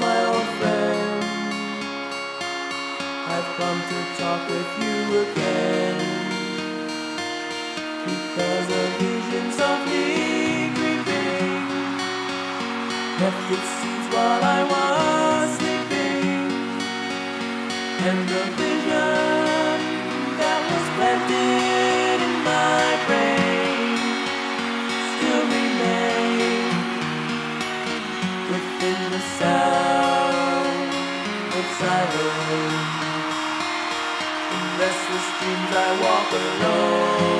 my old friend. I've come to talk with you again. Because a vision softly creeping left its seeds while I was sleeping. And the dreams I walk alone,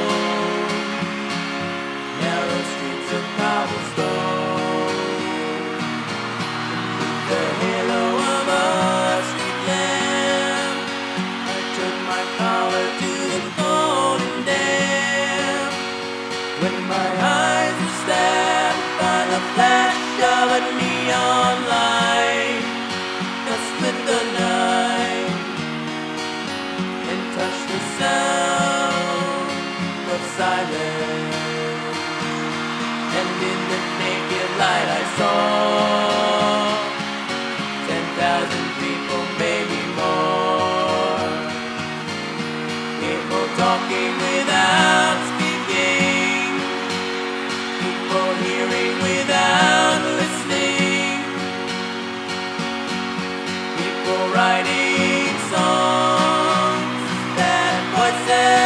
narrow streets of cobblestone. The halo of a street lamp, I took my collar to the golden dam. When my eyes were stabbed by the flash of a neon light of silence. And in the naked light I saw ten thousand people, maybe more. People talking without speaking. People hearing without listening. People writing songs that voices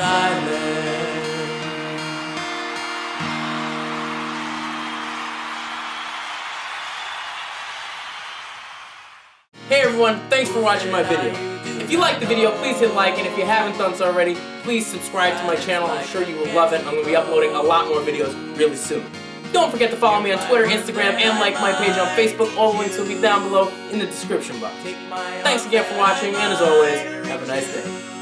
of silence. Hey everyone, thanks for watching my video. If you liked the video, please hit like, and if you haven't done so already, please subscribe to my channel. I'm sure you will love it. I'm going to be uploading a lot more videos really soon. Don't forget to follow me on Twitter, Instagram, and like my page on Facebook. All the links will be down below in the description box. Thanks again for watching, and as always, have a nice day.